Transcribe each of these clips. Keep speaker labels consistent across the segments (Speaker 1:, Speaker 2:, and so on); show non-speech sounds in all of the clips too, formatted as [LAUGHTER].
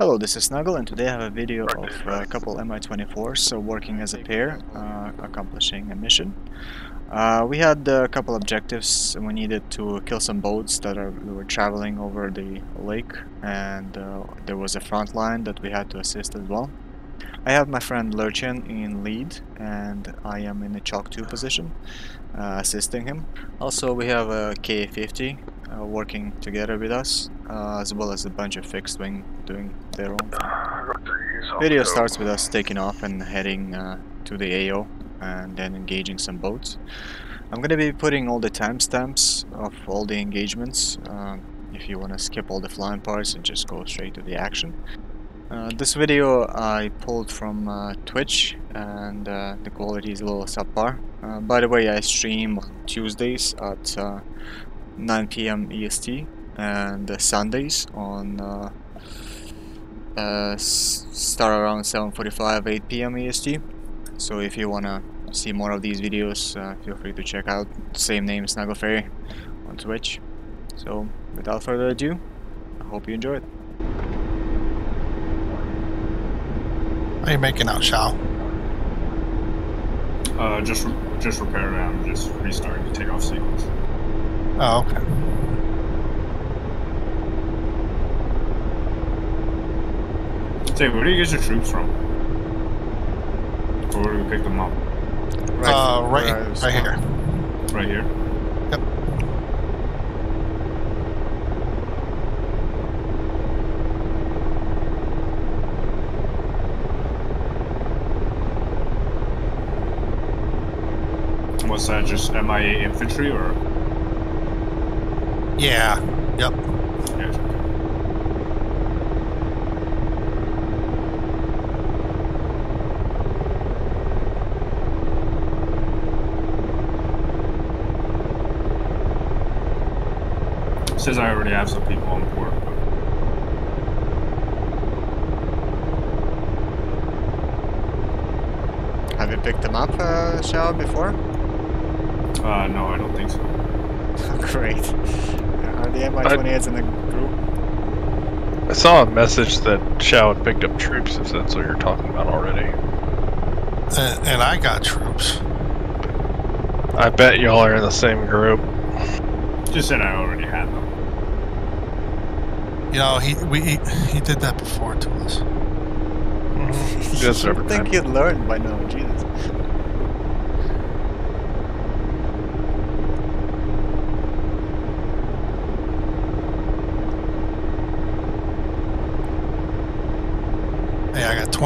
Speaker 1: Hello, this is Snuggle, and today I have a video of a couple Mi-24s uh, working as a pair, uh, accomplishing a mission. Uh, we had a couple objectives. We needed to kill some boats that are, we were traveling over the lake, and uh, there was a front line that we had to assist as well. I have my friend Lurchian in lead, and I am in the Chalk 2 position, uh, assisting him. Also, we have a Ka-50 uh, working together with us, uh, as well as a bunch of fixed wing doing their own thing. Video starts with us taking off and heading uh, to the AO and then engaging some boats. I'm gonna be putting all the timestamps of all the engagements uh, if you wanna skip all the flying parts and just go straight to the action. Uh, this video I pulled from uh, Twitch and uh, the quality is a little subpar. Uh, by the way, I stream Tuesdays at 9 p.m. EST and uh, Sundays on uh, uh, start around 7:45 8 p.m. EST. So if you wanna see more of these videos, uh, feel free to check out same name Snuggle Fairy on Twitch. So without further ado, I hope you enjoyed.
Speaker 2: How are you making out, Shao?
Speaker 3: Uh, just just repair it. I'm just restarting the takeoff sequence.
Speaker 2: Oh, okay.
Speaker 3: Say, where do you get your troops from? Or where do we pick them up?
Speaker 2: uh,
Speaker 1: where
Speaker 2: right,
Speaker 1: I
Speaker 2: right here.
Speaker 3: Right here?
Speaker 2: Yep.
Speaker 3: What's that, just MIA infantry or?
Speaker 2: Yeah. Yep.
Speaker 3: Yeah. Says I already have some people on board,
Speaker 1: Have you picked them up, uh, Shao, before?
Speaker 3: uh, no, I don't think so. [LAUGHS]
Speaker 1: Great. Are the Mi-28s in the group?
Speaker 4: I saw a message that Shao had picked up troops, if that's what you're talking about already.
Speaker 2: And, and I got troops.
Speaker 4: I bet y'all are in the same group.
Speaker 3: Just said I already had them.
Speaker 2: You know, he we he, he did that before to us.
Speaker 4: He does it
Speaker 1: you
Speaker 4: every
Speaker 1: think
Speaker 4: time.
Speaker 1: you'd learn by now, Jesus.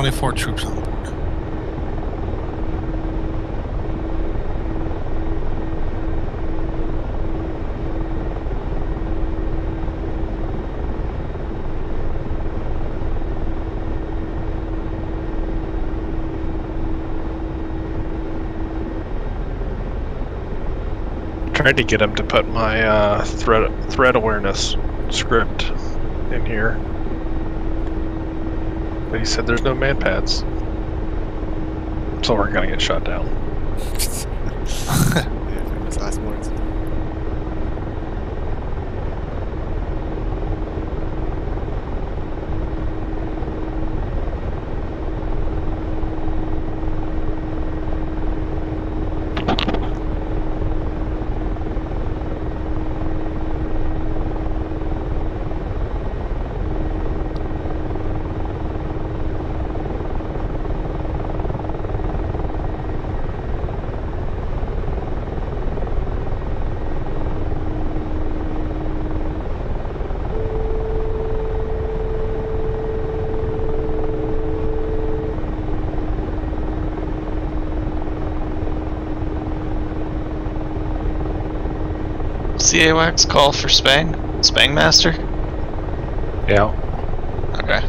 Speaker 2: Got 24 troops on board.
Speaker 4: Tried to get him to put my uh, threat threat awareness script in here, but he said there's no MANPADS, so we're gonna get shot down. [LAUGHS]
Speaker 1: yeah, famous last words.
Speaker 5: CAWAX call for Spang? Spang Master?
Speaker 4: Yeah.
Speaker 5: Okay.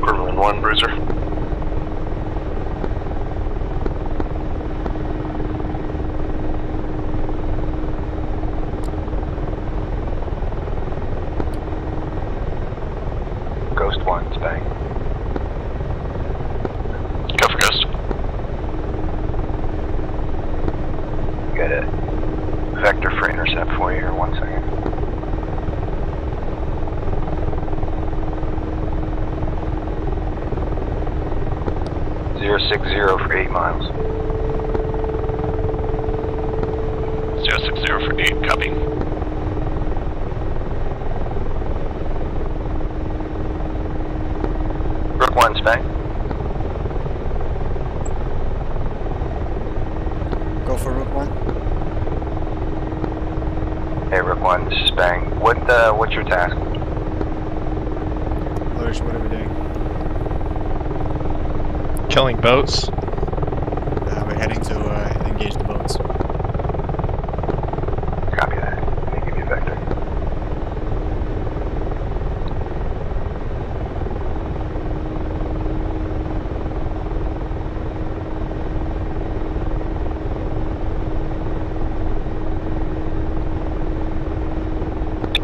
Speaker 6: Gremlin 1, Bruiser.
Speaker 7: 060 for 8 miles.
Speaker 5: Zero six zero for eight. Copy.
Speaker 7: Rook 1, Spang.
Speaker 1: Go for Rook 1.
Speaker 7: Hey, Rook 1, this is Spang. What, uh, what's your task?
Speaker 1: Lurch, what are we doing?
Speaker 4: Killing boats.
Speaker 1: Uh, we're heading to uh, engage the boats.
Speaker 7: Copy that. Let me give you a vector.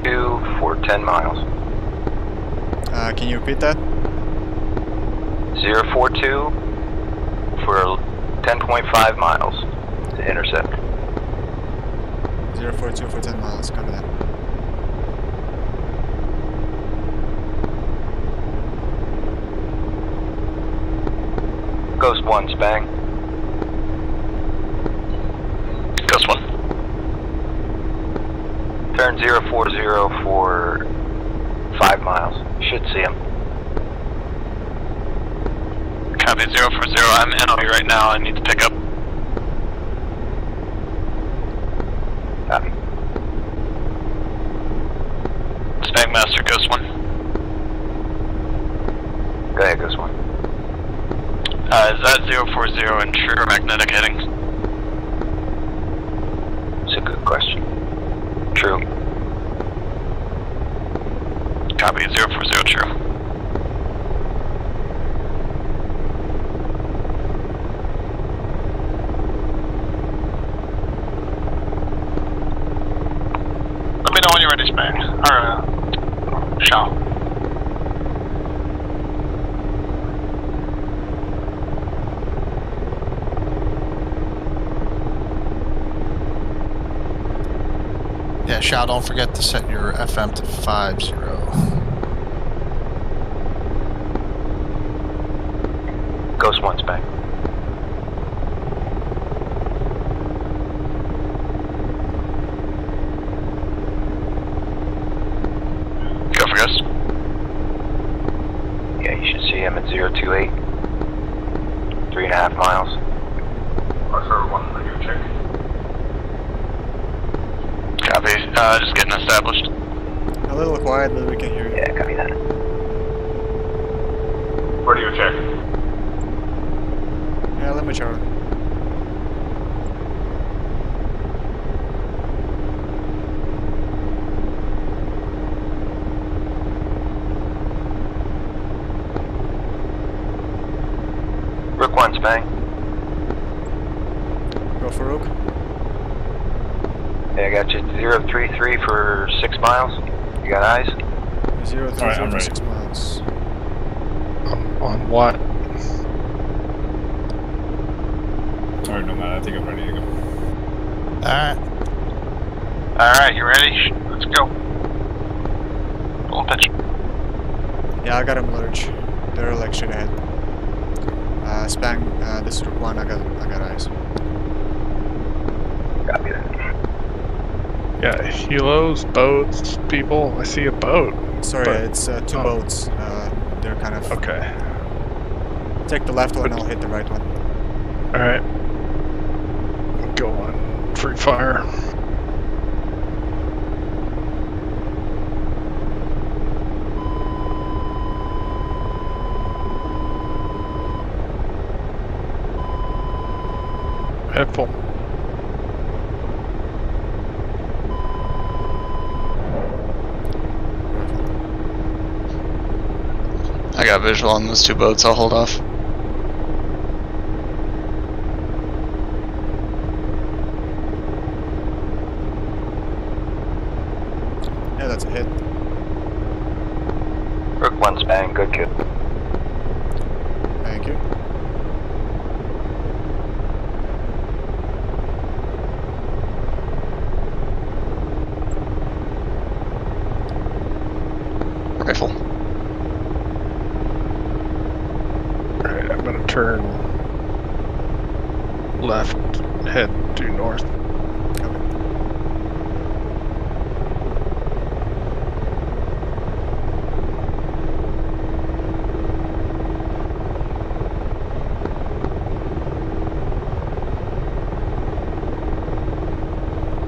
Speaker 7: Two for 10 miles.
Speaker 1: Uh, can you repeat that?
Speaker 7: 042 for 10.5 miles to intercept.
Speaker 1: 042 for 10 miles, copy that.
Speaker 7: Ghost 1, Spang.
Speaker 5: Ghost one.
Speaker 7: Turn 040 for 5 miles. Should see him.
Speaker 5: Copy zero four zero. I'm NOE right now. I need to pick up.
Speaker 7: Copy.
Speaker 5: Spang Master Ghost one.
Speaker 7: Go ahead, Ghost 1.
Speaker 5: Uh, is that zero four zero and true magnetic heading?
Speaker 7: It's a good question. True.
Speaker 5: Copy zero four zero true. Let me know when you're ready, Spang. Or, uh, Shaw.
Speaker 2: Shao, don't forget to set your FM to 50.
Speaker 7: Ghost 1, Spang.
Speaker 5: Go for Ghost.
Speaker 7: Yeah, you should see him at 028. Three and a half miles.
Speaker 8: Arthur 1, radio check.
Speaker 5: Copy. Uh, just getting established.
Speaker 1: A little quiet, but we can hear you.
Speaker 7: Yeah, copy that.
Speaker 8: Radio check.
Speaker 1: Yeah, let me Charlie.
Speaker 7: Rook 1, Spang.
Speaker 1: Go for Rook.
Speaker 7: Yeah, I got you at 033 for 6 miles. You got eyes?
Speaker 1: 0
Speaker 8: Alright, I'm
Speaker 1: for 6 miles.
Speaker 4: On, on what?
Speaker 8: Alright, no matter. I think I'm ready to go.
Speaker 2: Alright.
Speaker 5: Alright, you ready? Let's go. Full pitch.
Speaker 1: Yeah, I got him Lurch. They're like straight ahead. Uh, Spang, uh, this is Rook 1, I got, I got eyes.
Speaker 7: Copy that.
Speaker 4: Yeah, helos, boats, people. I see a boat.
Speaker 1: Sorry,
Speaker 4: But-
Speaker 1: it's uh, two
Speaker 4: oh.
Speaker 1: boats. Uh, they're kind of.
Speaker 4: Okay.
Speaker 1: Take the left one, I'll hit the right one.
Speaker 4: Alright. Go on. Free fire. Head full.
Speaker 5: I got visual on those two boats. I'll hold off.
Speaker 1: Yeah, that's a hit.
Speaker 7: Rook 1, Spang. Good kill.
Speaker 1: Thank you.
Speaker 5: Rifle.
Speaker 4: Alright, I'm gonna turn left, head due north.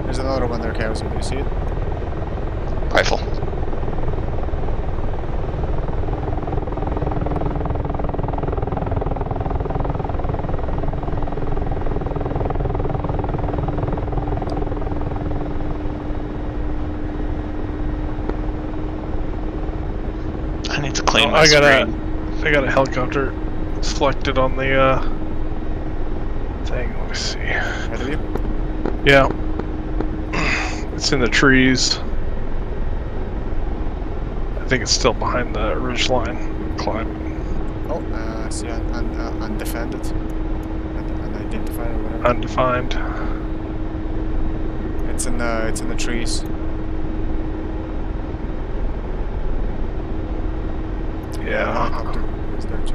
Speaker 1: There's another one there, Chaos. Do you see it?
Speaker 9: Rifle. I need to clean
Speaker 4: Oh,
Speaker 9: my
Speaker 4: I got a,
Speaker 9: screen.
Speaker 4: I got a helicopter selected on the uh, thing. Let me see.
Speaker 1: Ahead of you?
Speaker 4: Yeah, it's in the trees. I think it's still behind the ridge line. climb.
Speaker 1: Oh, uh, I see un un uh, undefended. Un unidentified or whatever.
Speaker 4: Undefined.
Speaker 1: it's in the it's in the trees.
Speaker 4: Yeah.
Speaker 1: Helicopter is there too.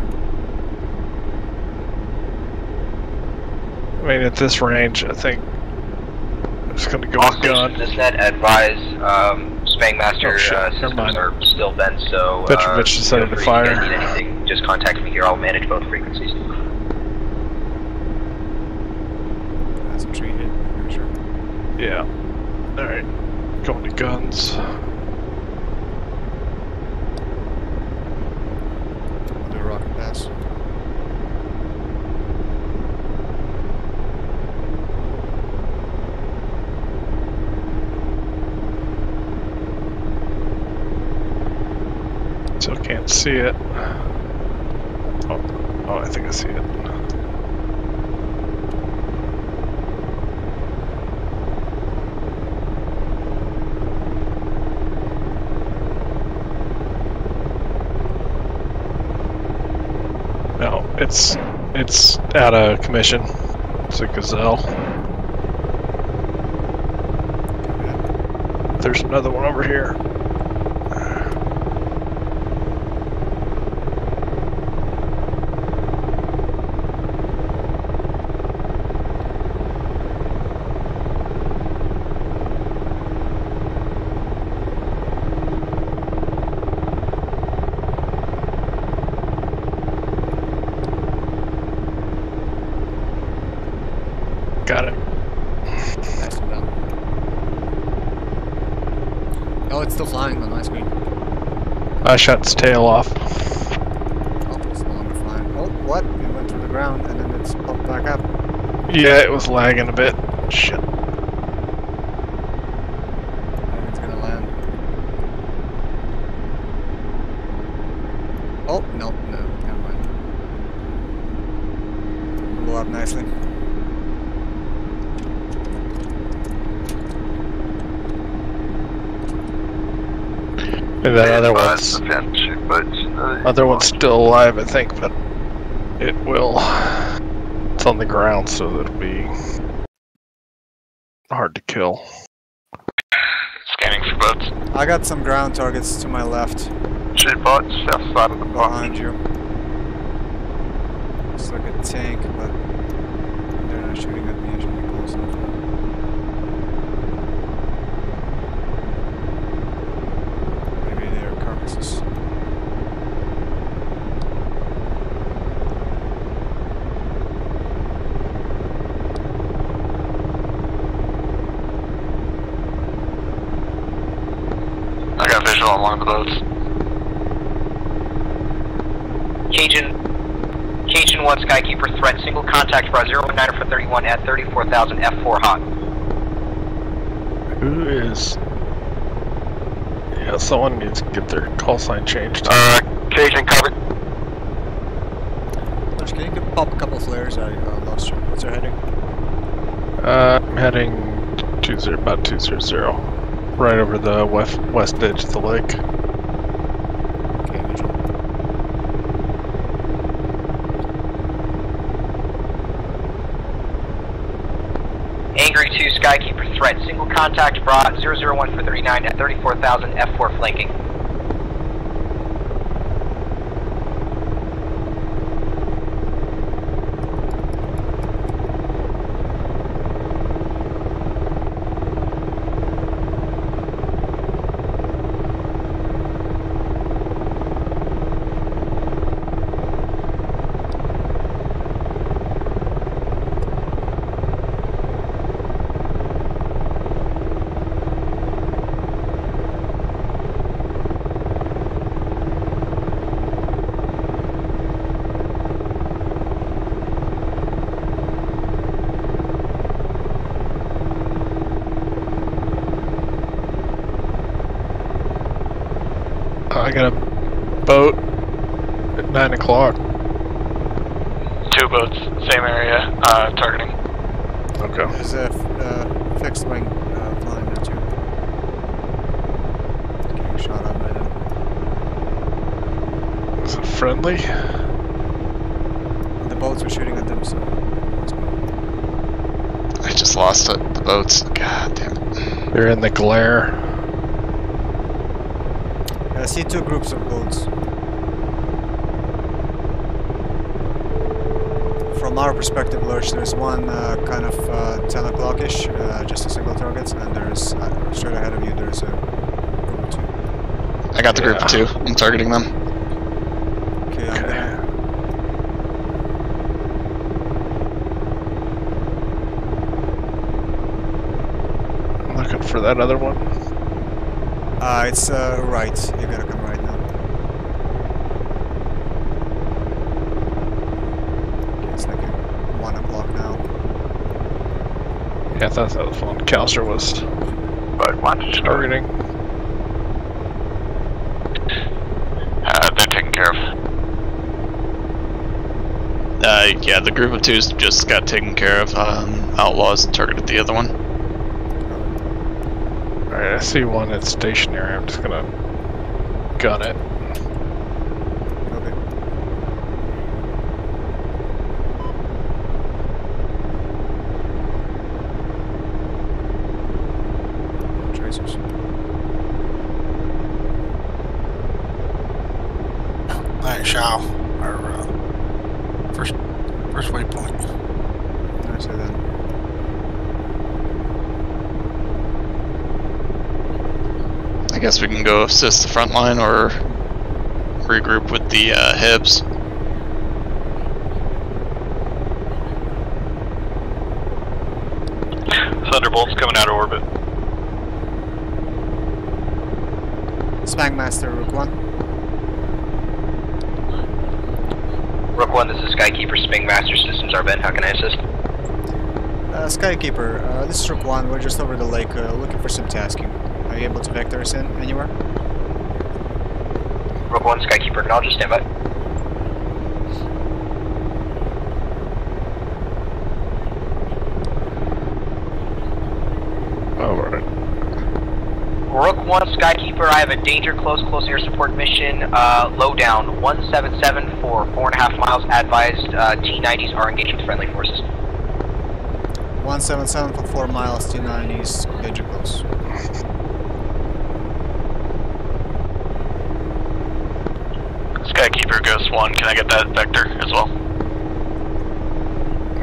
Speaker 4: I mean, at this range, I think I'm just gonna go
Speaker 6: All
Speaker 4: with gun.
Speaker 6: stations, net advise, um, Spangmaster
Speaker 4: Oh, shit,
Speaker 6: uh, systems are still bent, so uh,
Speaker 4: Petrovich decided
Speaker 6: feel
Speaker 4: to fire.
Speaker 6: If you guys need anything, just contact me here. I'll manage both frequencies.
Speaker 1: That's a tree hit, I'm pretty sure.
Speaker 4: Yeah. Alright. Going to guns.
Speaker 1: I'll do a rocket pass.
Speaker 4: Still can't see it. Oh, oh, I think I see it. No, it's it's out of commission. It's a gazelle. There's another one over here. Got it.
Speaker 1: Nicely done. Oh, it's still flying on my screen.
Speaker 4: I shot its tail off.
Speaker 1: Oh, it's no longer flying. Oh, what? It went through the ground and then it's popped back up.
Speaker 4: Yeah, it was lagging a bit. Shit.
Speaker 1: And it's gonna land. Oh, no, no, never mind. Blew up nicely.
Speaker 4: And that other one's other one's still alive, I think, but it will. It's on the ground, so it'll be hard to kill.
Speaker 5: Scanning for boats.
Speaker 1: I got some ground targets to my left,
Speaker 5: Shit boats, south side of the
Speaker 1: behind you. Looks like a tank, but they're not shooting at me. I should be close enough. Maybe they're carcasses.
Speaker 5: I got visual on one of the boats.
Speaker 6: Cajun, Cajun 1 Skykeeper threat, single contact for 019 for 31 at 34,000 F4 hot.
Speaker 4: Who is? Yeah, someone needs to get their call sign changed.
Speaker 5: Uh, Cajun covered.
Speaker 1: Josh, can you give- pop a couple flares? I uh, lost you. What's your heading?
Speaker 4: Uh, I'm heading two zero about two zero zero, right over the west west edge of the lake.
Speaker 6: Angry 2 Skykeeper threat, single contact brought 001 for 39 at 34,000 F4 flanking.
Speaker 4: I got a boat at 9 o'clock.
Speaker 5: Two boats, same area, uh, targeting.
Speaker 4: Okay.
Speaker 1: There's a f- uh, fixed wing uh, flying there too. Getting shot at by them.
Speaker 4: Is it friendly?
Speaker 1: The boats were shooting at them, so.
Speaker 9: I just lost it. The boats. God damn it.
Speaker 4: They're in the glare.
Speaker 1: I see two groups of boats. From our perspective, Lurch, there's one uh, kind of uh, 10 o'clock-ish, uh, just a single target, and there's, uh, straight ahead of you, there's a group of two.
Speaker 9: I got the group
Speaker 4: Yeah.
Speaker 9: of two. I'm targeting them.
Speaker 1: Okay, I'm gonna...
Speaker 4: I'm looking for that other one.
Speaker 1: Uh, it's uh, right. You gotta come right now. Okay, it's like 1 o'clock now.
Speaker 4: Yeah, I thought that was one Calcer was
Speaker 5: But watch
Speaker 4: targeting.
Speaker 5: Uh, they're taken care of.
Speaker 9: Uh, yeah, the group of twos just got taken care of. Um, outlaws targeted the other one.
Speaker 4: Alright, I see one that's stationary. I'm just gonna gun it.
Speaker 1: Okay. Tracers.
Speaker 2: Alright, Shao. Our uh, first first waypoint.
Speaker 1: I see that.
Speaker 9: I guess we can go assist the front line or regroup with the uh, Hibs.
Speaker 5: Thunderbolt's coming out of orbit.
Speaker 1: Spangmaster Rook 1.
Speaker 6: Rook 1, this is Skykeeper, Spangmaster Systems are Ben. How can I assist?
Speaker 1: Uh, Skykeeper, uh, this is Rook 1. We're just over the lake uh, looking for some tasking. Are you able to vector us in anywhere?
Speaker 6: Rook 1, Skykeeper, can I just stand by.
Speaker 4: Alright.
Speaker 6: Rook 1, Skykeeper, I have a danger close, close air support mission, uh, low down, 177 for 4.5 miles, advised, uh, T-90s are engaged with friendly forces.
Speaker 1: 177 for 4 miles, T90s, danger close.
Speaker 5: Skykeeper Ghost 1, can I get that vector as well?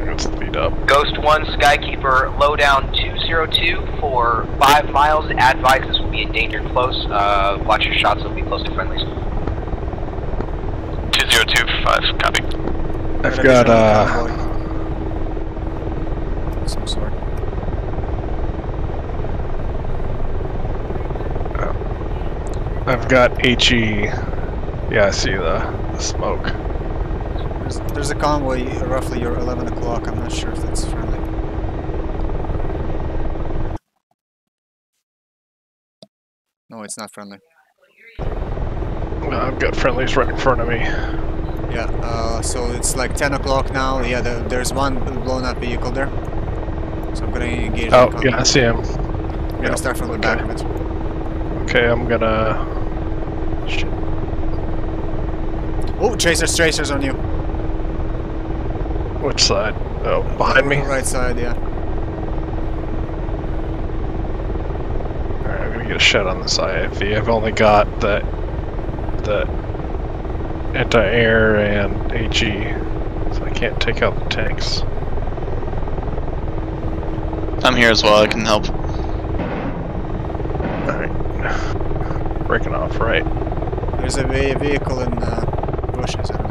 Speaker 4: Let's speed up.
Speaker 6: Ghost 1, Skykeeper, low down 202 for 5 miles, Advise this will be a danger close, uh, watch your shots, it'll be close to friendlies.
Speaker 5: 202 for 5, copy.
Speaker 4: I've
Speaker 1: Gotta
Speaker 4: got
Speaker 1: be some
Speaker 4: uh.
Speaker 1: Some sort.
Speaker 4: I've got HE. Yeah, I see the, the smoke.
Speaker 1: There's, there's a convoy roughly your 11 o'clock. I'm not sure if that's friendly. No, it's not friendly.
Speaker 4: Uh, I've got friendlies right in front of me.
Speaker 1: Yeah, uh, so it's like 10 o'clock now. Yeah, the, there's one blown up vehicle there. So I'm gonna engage
Speaker 4: Oh, yeah, I see him.
Speaker 1: I'm gonna
Speaker 4: yeah,
Speaker 1: start from the back
Speaker 4: okay.
Speaker 1: of it.
Speaker 4: Okay, I'm gonna. Shit.
Speaker 1: Oh, chasers, chasers on you.
Speaker 4: Which side? Oh, behind me?
Speaker 1: Right side, yeah.
Speaker 4: Alright, I'm gonna get a shot on this IFV. I've only got that. that anti air and HE. So I can't take out the tanks.
Speaker 9: I'm here as well. I can help.
Speaker 4: Alright. Breaking off right.
Speaker 1: There's a vehicle in uh, bushes. I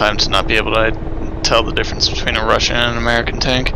Speaker 9: time to not be able to tell the difference between a Russian and an American tank.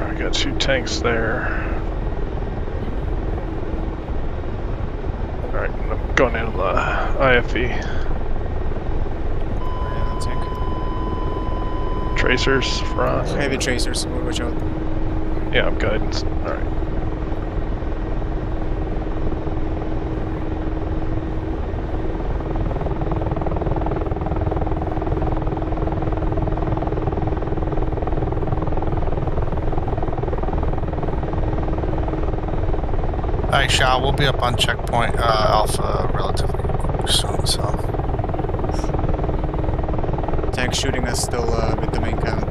Speaker 4: I got there. Alright, I'm going into the uh, IFV.
Speaker 1: Yeah, that tank.
Speaker 4: Tracers, front.
Speaker 1: Heavy tracers, watch out.
Speaker 4: Yeah, I'm guidance. Alright.
Speaker 2: Alright, Shaw, we'll be up on checkpoint uh, Alpha relatively soon, so.
Speaker 1: Tank shooting us still uh, with the main cannon.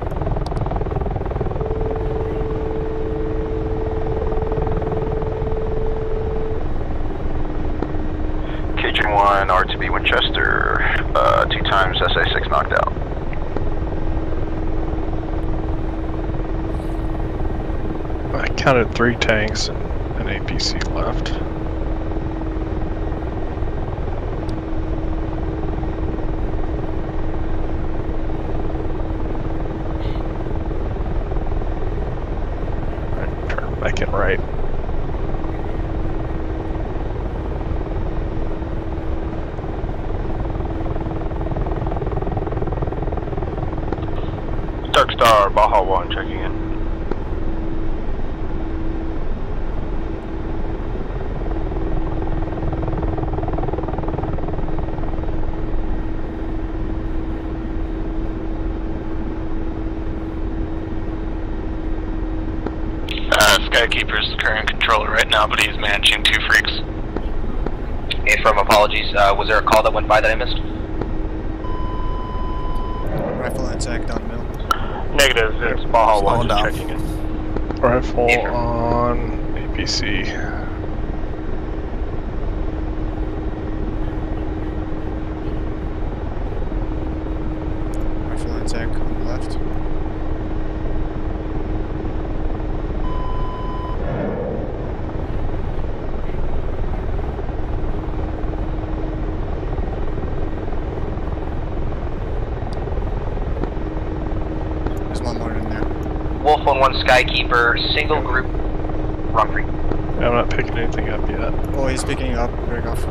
Speaker 7: Cajun 1, R2B Winchester, uh, two times SA6 knocked out.
Speaker 4: I counted three tanks and APC left. Turn back in right.
Speaker 7: Dark Star, Baja 1 checking in.
Speaker 5: Uh, Skykeeper's the current controller right now, but he's managing two freaks.
Speaker 6: Hey, from apologies, uh, was there a call that went by that I missed?
Speaker 1: Rifle and tank down the middle.
Speaker 7: Negative, it's Baja
Speaker 2: Slowing
Speaker 7: 1
Speaker 2: down.
Speaker 7: checking in.
Speaker 4: Rifle
Speaker 6: Here.
Speaker 4: on APC.
Speaker 1: Rifle and tank on the left. There's one more in there.
Speaker 6: Wolf on 1 Skykeeper, single group, run free.
Speaker 4: I'm not picking anything up yet.
Speaker 1: Oh, he's picking up. Break off.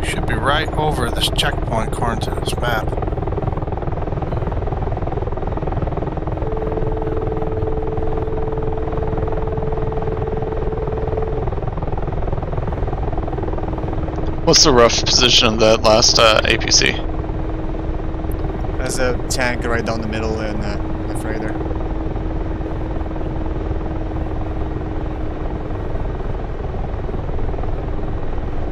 Speaker 2: We should be right over this checkpoint according to this map.
Speaker 9: What's the rough position of that last uh, APC?
Speaker 1: There's a tank right down the middle and uh, left right there.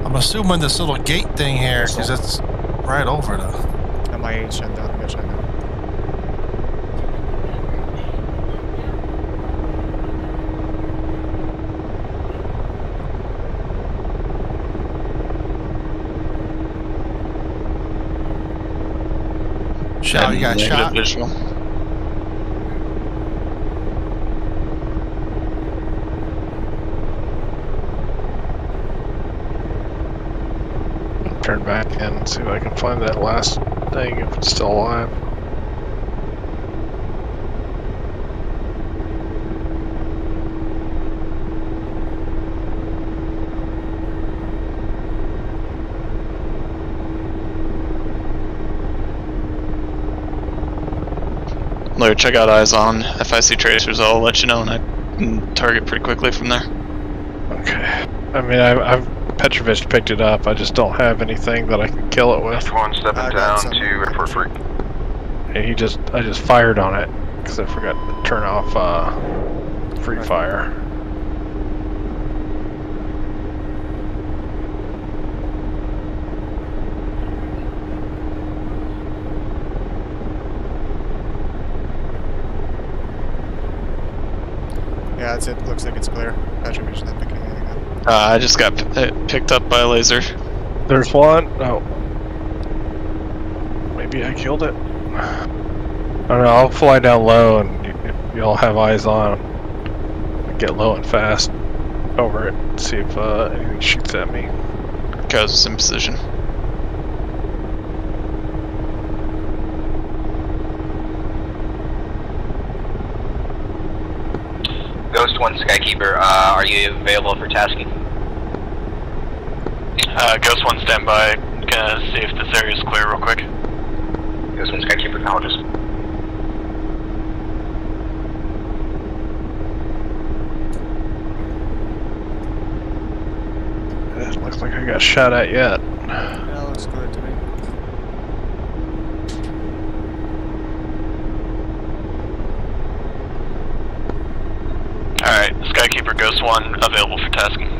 Speaker 2: I'm assuming this little gate thing here, because it's right over the.
Speaker 1: MIH shut down. Got shut down.
Speaker 2: Shaw, oh, you got shot?
Speaker 9: visual.
Speaker 4: Turn back and see if I can find that last thing if it's still alive.
Speaker 9: Larry, check out eyes on. If I see tracers, I'll let you know and I can target pretty quickly from there.
Speaker 4: Okay. I mean, I, I've Petrovich picked it up. I just don't have anything that I can kill it with.
Speaker 7: One stepping
Speaker 1: I
Speaker 7: down
Speaker 1: some.
Speaker 7: to airport free.
Speaker 4: And he just, I just fired on it because I forgot to turn off uh, free
Speaker 1: Right.
Speaker 4: fire.
Speaker 1: That's it. Looks like it's clear. Patrick is not picking anything up.
Speaker 9: Uh, I just got p- uh, picked up by a laser.
Speaker 4: There's one. Oh. Maybe I killed it. I don't know. I'll fly down low and y'all have eyes on. Get low and fast over it. See if uh, anything shoots at me.
Speaker 9: Guys was in position.
Speaker 6: Ghost 1 Skykeeper, uh, are you available for tasking?
Speaker 5: Uh, Ghost 1 standby. Gonna see if this area is clear real quick.
Speaker 6: Ghost 1 Skykeeper, acknowledges.
Speaker 4: It looks like I got shot at yet.
Speaker 1: Yeah, looks clear to me.
Speaker 5: Alright, Skykeeper Ghost 1 available for tasking.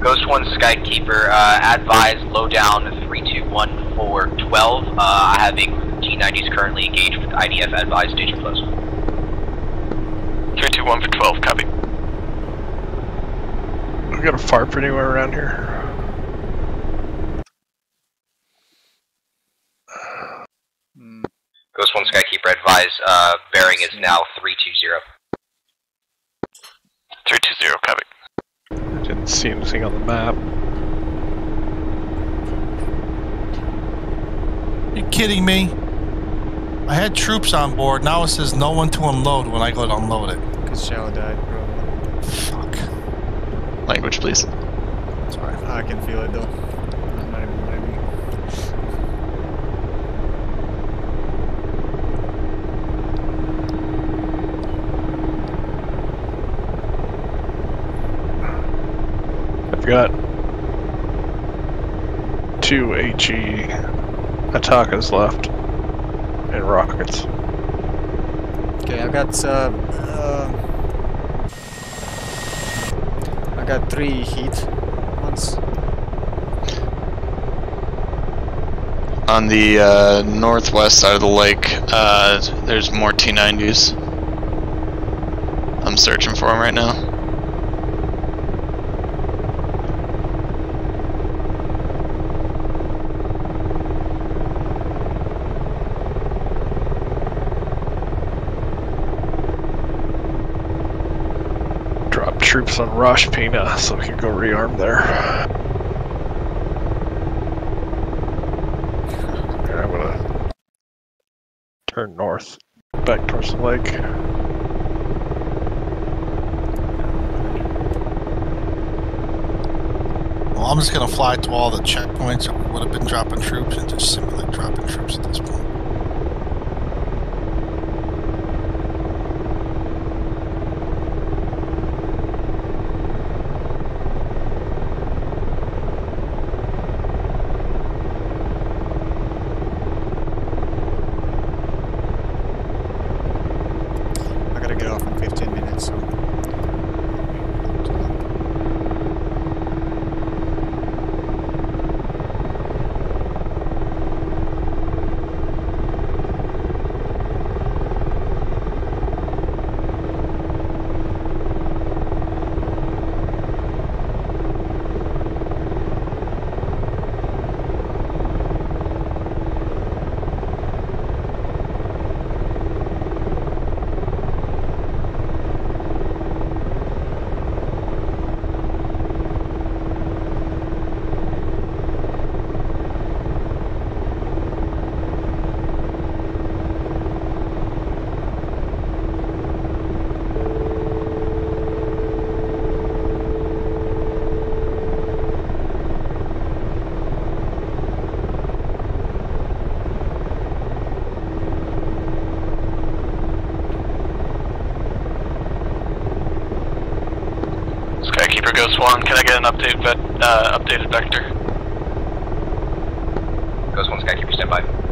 Speaker 6: Ghost 1 Skykeeper, uh, advise lowdown 321412. Uh, I have a group of T90s currently engaged with IDF advised station close.
Speaker 5: 321 for 12, copy.
Speaker 4: We got a FARP anywhere around here?
Speaker 1: Hmm.
Speaker 6: Ghost 1 Skykeeper, advise, uh, bearing is now 320.
Speaker 5: 320, copy.
Speaker 4: I didn't see anything on the map.
Speaker 2: You're kidding me? I had troops on board. Now it says no one to unload when I go to unload it.
Speaker 1: Because Shao died, probably.
Speaker 2: Fuck.
Speaker 9: Language, please.
Speaker 2: Sorry.
Speaker 1: I can feel it though. I'm not even blaming.
Speaker 4: I've got two HE Atakas left and rockets.
Speaker 1: Okay, I got uh, uh, I got three heat ones.
Speaker 9: On the uh, northwest side of the lake, uh, there's more T90s. I'm searching for them right now.
Speaker 4: On Rosh Pina so we can go rearm there. I'm gonna turn north, back towards the lake.
Speaker 2: Well, I'm just gonna fly to all the checkpoints that would have been dropping troops and just simulate dropping troops at this point.
Speaker 1: I gotta get off in 15 minutes, so.
Speaker 5: Ghost 1, can I get an update uh, updated vector?
Speaker 6: Ghost 1 Skykeeper, stand by.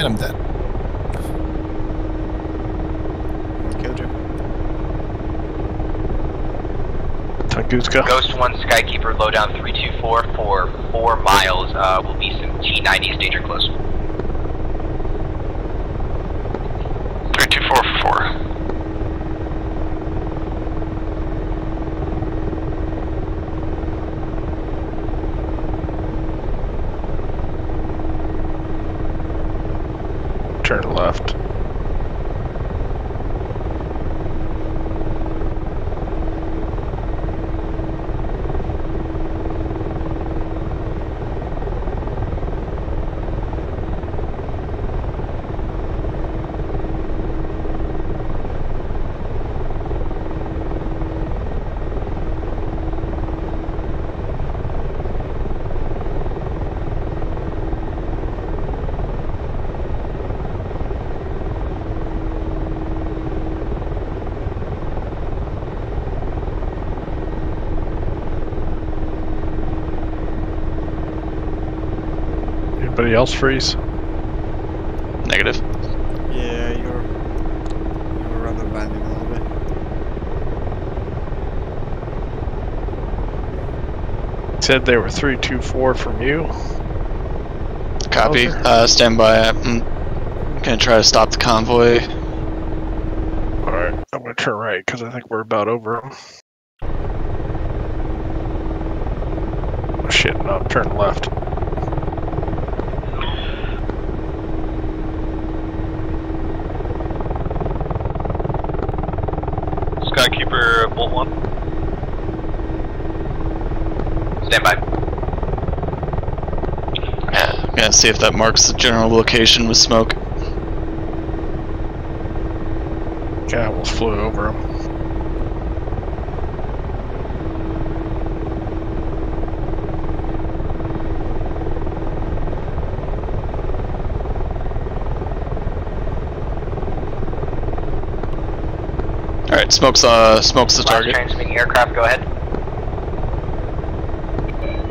Speaker 2: Hit him dead.
Speaker 1: Killed you.
Speaker 4: Tunguska.
Speaker 6: Ghost 1, Skykeeper, low down 324 for 4 miles. Uh, will be some T90s, danger close.
Speaker 5: 324 for 4.
Speaker 4: Turn left. Anybody else freeze?
Speaker 9: Negative.
Speaker 1: Yeah, you're you're rubber banding a little bit.
Speaker 4: Said they were 324 from you.
Speaker 9: Copy.
Speaker 4: Okay.
Speaker 9: Uh, stand by. I'm gonna try to stop the convoy.
Speaker 4: Alright, I'm gonna turn right because I think we're about over them. Oh, shit, no, turn left.
Speaker 5: Skykeeper, Bolt 1.
Speaker 6: Stand by.
Speaker 9: Yeah, I'm gonna see if that marks the general location with smoke.
Speaker 4: Guy almost flew over him.
Speaker 9: Alright, smoke's uh smoke's the
Speaker 6: Last
Speaker 9: target.
Speaker 6: transmitting aircraft, go ahead.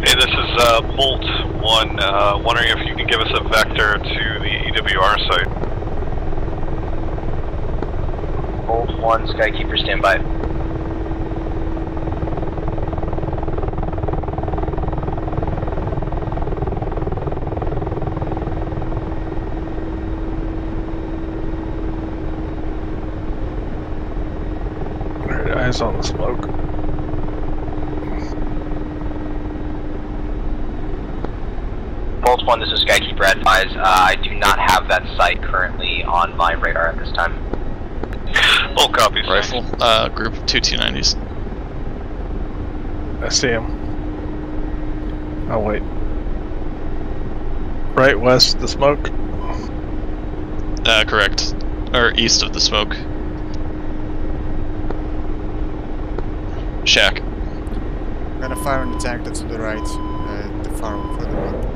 Speaker 5: Hey, this is uh, Bolt 1. Uh, wondering if you can give us a vector to the EWR site.
Speaker 6: Bolt 1, Skykeeper, stand by.
Speaker 4: Alright, eyes on the smoke.
Speaker 6: Bolt 1, this is Skykeeper, advise. Uh, I do not have that site currently on my radar at this time.
Speaker 5: All copy.
Speaker 9: Rifle. Uh, group of two T90s.
Speaker 4: I see him. Oh, wait. Right west of the smoke.
Speaker 9: Uh, correct. Or east of the smoke. Shack.
Speaker 1: I'm gonna fire on attack that's to the right, uh, the far further one.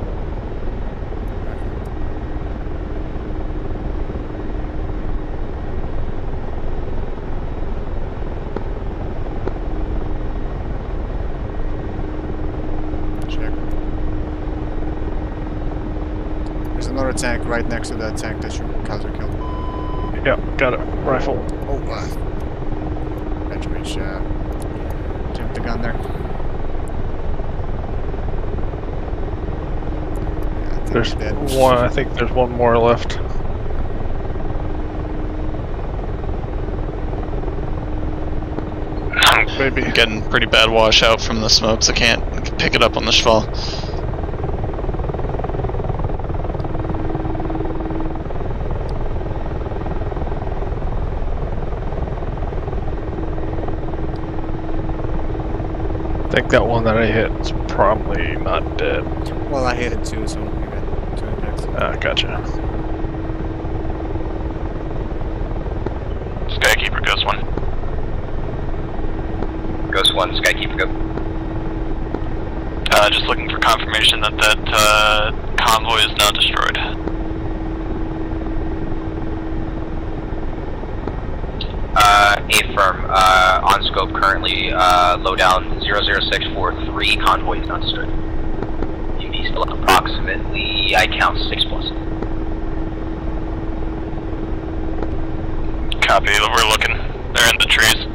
Speaker 1: Check. There's another tank right next to that tank that you Kaiser killed.
Speaker 4: Yep, got it. Rifle.
Speaker 1: Oh, uh, Edge reach, uh, jump the gun there. Yeah,
Speaker 4: There's one, I think there's one more left. [LAUGHS] Maybe.
Speaker 9: I'm getting pretty bad washout from the smokes. I can't pick it up on the Shkval.
Speaker 4: I think that one that I hit is probably not dead.
Speaker 1: Well, I hit it too, so we got two attacks.
Speaker 4: Ah, gotcha.
Speaker 5: Skykeeper, Ghost 1.
Speaker 6: Ghost 1, Skykeeper, go.
Speaker 5: Uh, just looking for confirmation that that uh, convoy is now destroyed.
Speaker 6: Affirm, uh, on scope currently, uh, low down 00643, convoy is not destroyed. UV still approximately, I count 6 plus.
Speaker 5: Copy. We're looking. They're in the trees.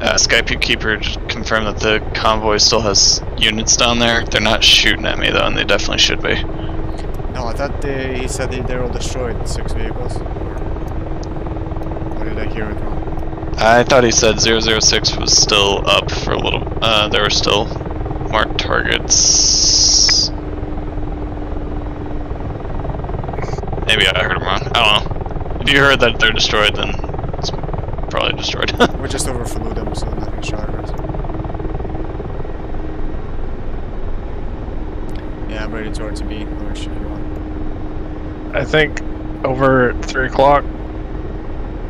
Speaker 9: Uh, Skykeeper just confirmed that the convoy still has units down there. They're not shooting at me though, and they definitely should be.
Speaker 1: No, I thought they, he said they, they were destroyed, six vehicles. Or did I hear it wrong?
Speaker 9: I thought he said 006 was still up for a little. Uh, there were still marked targets. Maybe I heard him wrong. I don't know. If you heard that they're destroyed, then it's probably destroyed. [LAUGHS]
Speaker 1: We just over overflew them, so nothing shot. Yeah, I'm ready towards B, Lurch, if you want.
Speaker 4: I think over at 3 o'clock,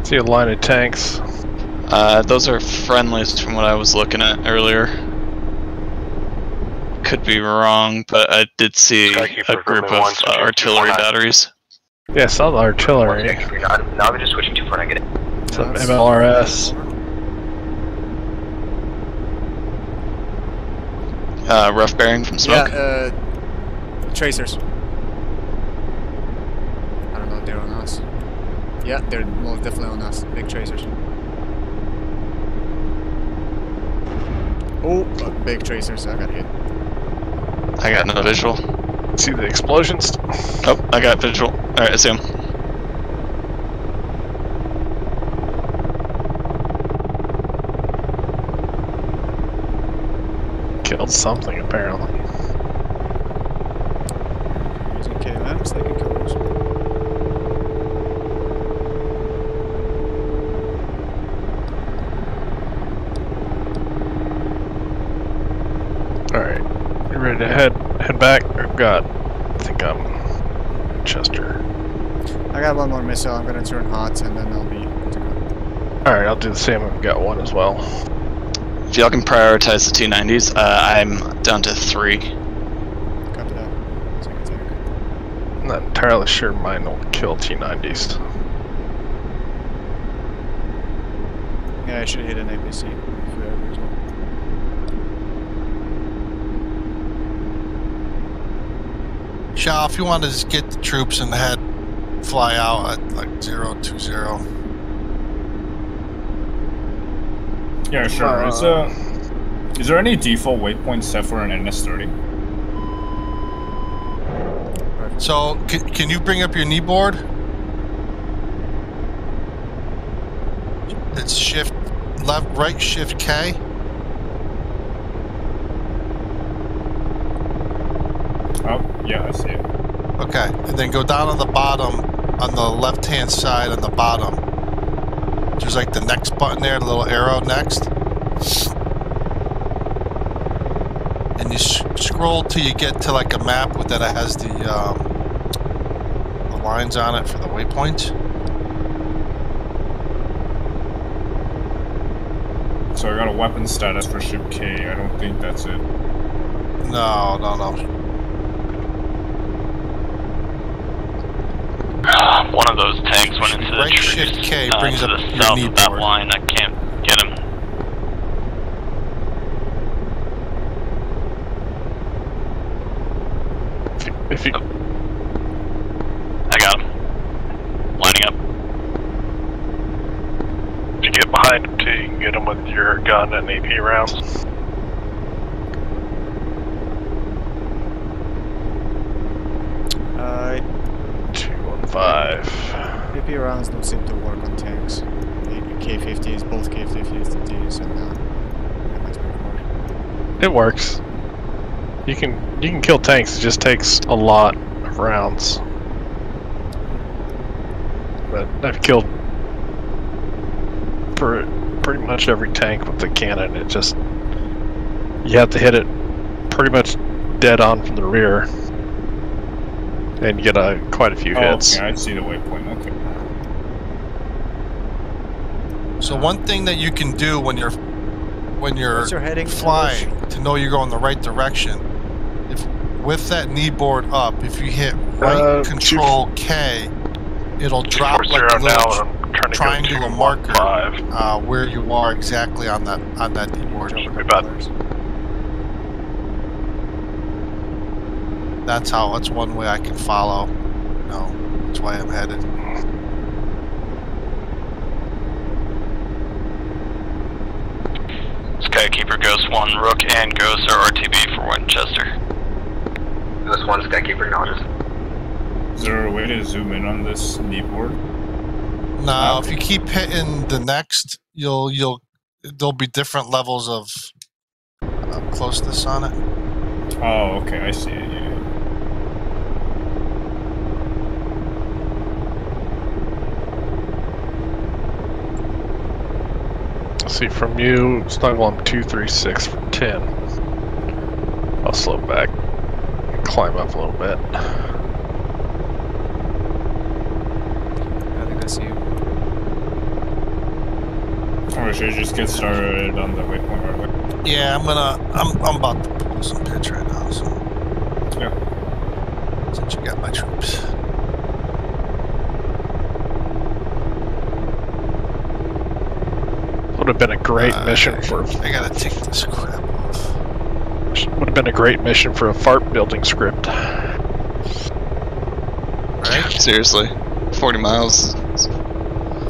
Speaker 4: see a line of tanks.
Speaker 9: Uh, those are friendlies from what I was looking at earlier. Could be wrong, but I did see a group of
Speaker 7: one,
Speaker 9: uh,
Speaker 7: two,
Speaker 9: artillery
Speaker 7: one,
Speaker 9: batteries.
Speaker 4: Yeah, I saw the artillery.
Speaker 6: Now we're just switching to front. I get it.
Speaker 4: Some
Speaker 1: That's-
Speaker 4: MLRS.
Speaker 9: Uh, rough bearing from smoke.
Speaker 1: Yeah, uh, tracers. I don't know if they're on us. Yeah, they're most definitely on us. Big tracers. Oh, big tracers. I got hit.
Speaker 9: I got no visual.
Speaker 4: See the explosions?
Speaker 9: Oh, I got visual. Alright, I see him.
Speaker 4: Killed something, apparently.
Speaker 1: Using KMs, they can kill those.
Speaker 4: Alright. You ready to head head back? I've got I think I'm Chester.
Speaker 1: I got one more missile. I'm gonna turn hot, and then I'll be good to go.
Speaker 4: Alright, I'll do the same. I've got one as well.
Speaker 9: If y'all can prioritize the T90s, uh, I'm down to three.
Speaker 1: Copy that. Second tank.
Speaker 4: I'm not entirely sure mine will kill T90s.
Speaker 1: Yeah, I should hit an APC if we ever as well.
Speaker 2: Shaw, if you want to just get the troops and head fly out at like zero two zero.
Speaker 3: Yeah, sure. is, uh, is there any default waypoint set for an NS30?
Speaker 2: So can, can you bring up your knee board? It's shift left right shift K.
Speaker 3: Oh, yeah, I see it.
Speaker 2: Okay, and then go down on the bottom, on the left-hand side on the bottom. There's like the next button there, the little arrow next. And you scroll till you get to like a map with that it has the um, the lines on it for the waypoints.
Speaker 3: So I got a weapon status for ship K. I don't think that's it.
Speaker 2: No, no, no.
Speaker 5: One of those tanks went into the
Speaker 2: Right
Speaker 5: trees.
Speaker 2: shift K
Speaker 5: uh,
Speaker 2: brings
Speaker 5: to
Speaker 2: up
Speaker 5: the
Speaker 2: your
Speaker 5: south
Speaker 2: knee
Speaker 5: of that
Speaker 2: board.
Speaker 5: line. I can't get him.
Speaker 4: If you, if you
Speaker 5: I got him. Lining up.
Speaker 4: if you get behind him too, you can get him with your gun and AP rounds.
Speaker 1: Uh,
Speaker 4: Two one five.
Speaker 1: PP rounds don't seem to work on tanks. The K50s, both K50s and uh, MX-24.
Speaker 4: It works. You can you can kill tanks. It just takes a lot of rounds. But I've killed for pretty much every tank with the cannon. It just you have to hit it pretty much dead on from the rear, and you get a quite a few
Speaker 3: Oh,
Speaker 4: hits.
Speaker 3: okay, I see the waypoint. Okay.
Speaker 2: So one thing that you can do when you're when you're
Speaker 1: What's your heading?
Speaker 2: flying to know you're going the right direction, if with that knee board up, if you hit right
Speaker 4: Uh,
Speaker 2: control K, it'll drop like a
Speaker 4: 240 now,
Speaker 2: little
Speaker 4: I'm trying to
Speaker 2: triangular
Speaker 4: go to
Speaker 2: marker.
Speaker 4: 215.
Speaker 2: uh, where you are exactly on that on that knee board. That's how. That's one way I can follow. know. That's why I'm headed.
Speaker 5: Skykeeper Ghost 1, Rook and Ghost are RTB for Winchester.
Speaker 6: This one, Skykeeper acknowledges.
Speaker 3: Is there a way to zoom in on this knee board?
Speaker 2: No, if you keep hitting the next, you'll you'll there'll be different levels of uh, closeness on it.
Speaker 3: Oh, okay, I see it. Yeah.
Speaker 4: See, from you, snuggle I'm 236 from 10. I'll slow back and climb up a little bit.
Speaker 1: I think I see you.
Speaker 3: Oh, or should I just get started on the waypoint right away?
Speaker 2: Yeah, I'm gonna I'm I'm about to pull some pitch right now. So
Speaker 3: Yeah.
Speaker 2: since you got my troops.
Speaker 4: Would have been a great
Speaker 2: Uh,
Speaker 4: mission for
Speaker 2: I gotta take this crap off.
Speaker 4: would have been a great mission for a FARP building script.
Speaker 2: Right? [LAUGHS]
Speaker 9: Seriously, 40 miles.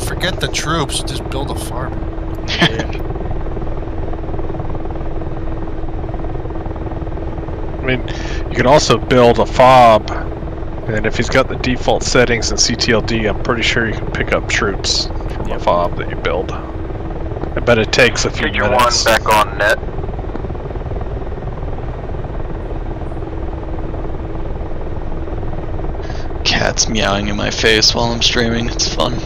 Speaker 2: Forget the troops. Just build a FARP. [LAUGHS]
Speaker 4: I mean, you can also build a fob, and if he's got the default settings in CTLD, I'm pretty sure you can pick up troops from a fob that you build. I bet it takes a few
Speaker 7: Figure one
Speaker 4: minutes.
Speaker 7: back on net.
Speaker 9: Cats meowing in my face while I'm streaming. It's fun. [LAUGHS]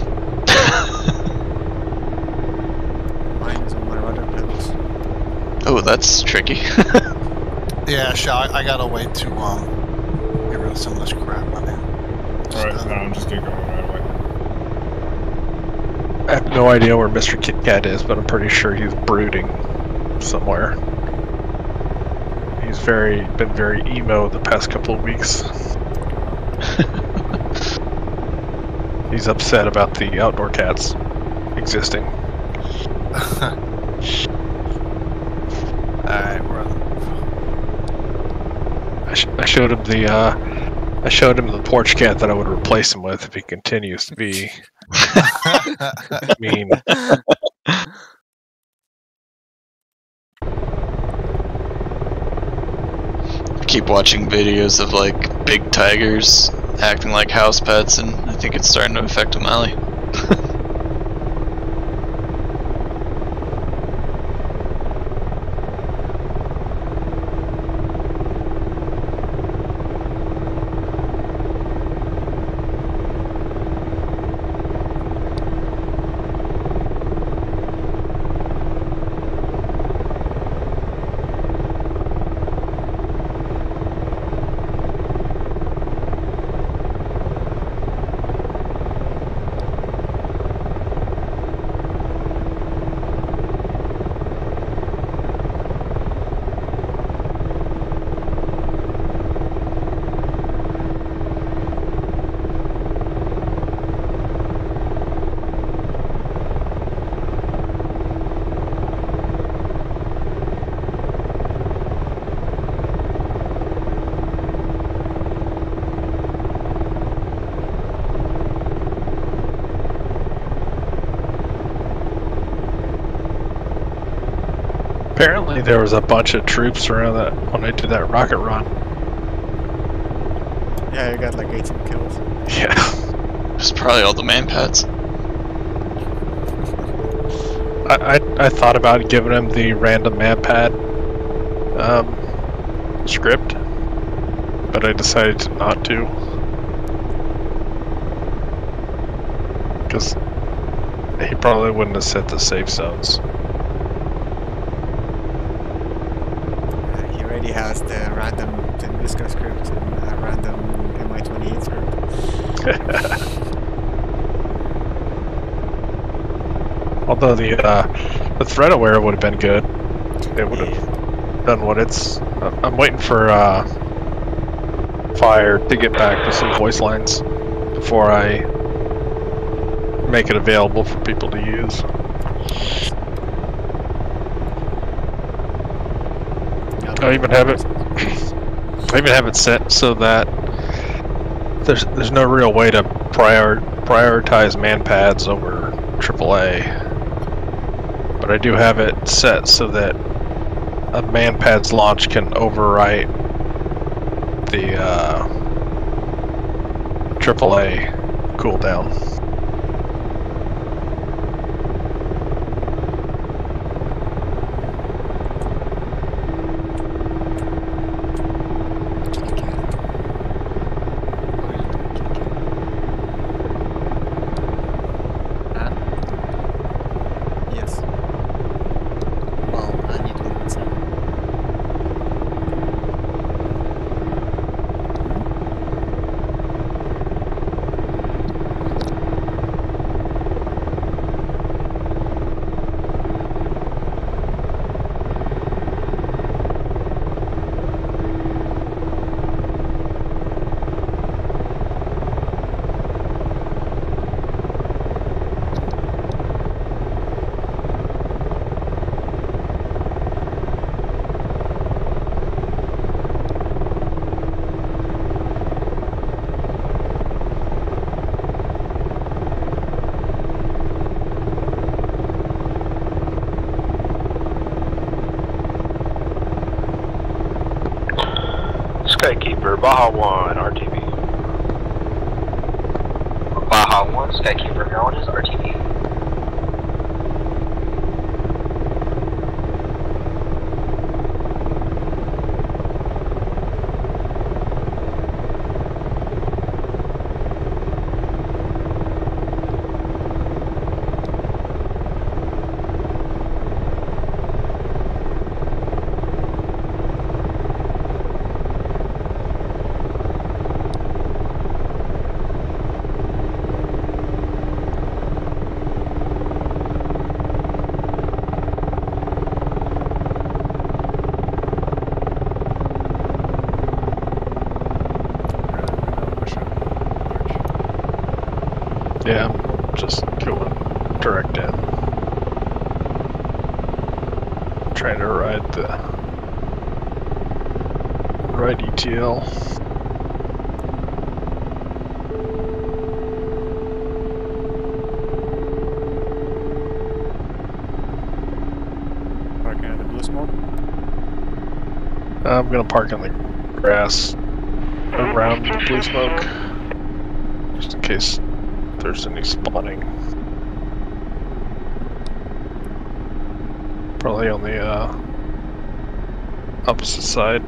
Speaker 1: Mine is on my other pedals.
Speaker 9: oh, that's tricky. [LAUGHS]
Speaker 2: Yeah, Shaw, I, I gotta wait to um get rid of some of this crap on here.
Speaker 3: Alright, no, I'm just gonna go right away.
Speaker 4: I have no idea where Mr. Kit Kat is, but I'm pretty sure he's brooding somewhere. He's very been very emo the past couple of weeks. [LAUGHS] He's upset about the outdoor cats existing. [LAUGHS]
Speaker 2: Alright, we're.
Speaker 4: I, sh- I showed him the uh, I showed him the porch cat that I would replace him with if he continues to be [LAUGHS] [LAUGHS] mean.
Speaker 9: Keep watching videos of like big tigers acting like house pets, and I think it's starting to affect O'Malley. [LAUGHS]
Speaker 4: Apparently, there was a bunch of troops around that when I did that rocket run.
Speaker 1: Yeah, you got like 18 kills.
Speaker 4: Yeah, [LAUGHS]
Speaker 9: It's probably all the MANPADS.
Speaker 4: I I, I thought about giving him the random man pad um, script, but I decided not to because he probably wouldn't have set the safe zones.
Speaker 1: Uh, he already has the random Tunguska script and uh, random MI28 script.
Speaker 4: Although the uh, the threat aware would have been good. It would have done what it's. I'm waiting for uh, Fire to get back to some voice lines before I make it available for people to use. I even have it. I even have it set so that There's there's no real way to prior prioritize MANPADS over AAA, but I do have it set so that a man pad's launch can overwrite the uh, AAA cooldown.
Speaker 1: Yes. Well, I need to look inside.
Speaker 7: Skykeeper, Baja 1, RTB.
Speaker 6: Baja 1, Skykeeper acknowledges RTB.
Speaker 4: Yeah, I'm just going direct in. Trying to ride the
Speaker 1: Parking at the blue smoke.
Speaker 4: I'm gonna park in the grass around the blue smoke, just in case there's any spawning. Probably on the uh, opposite side.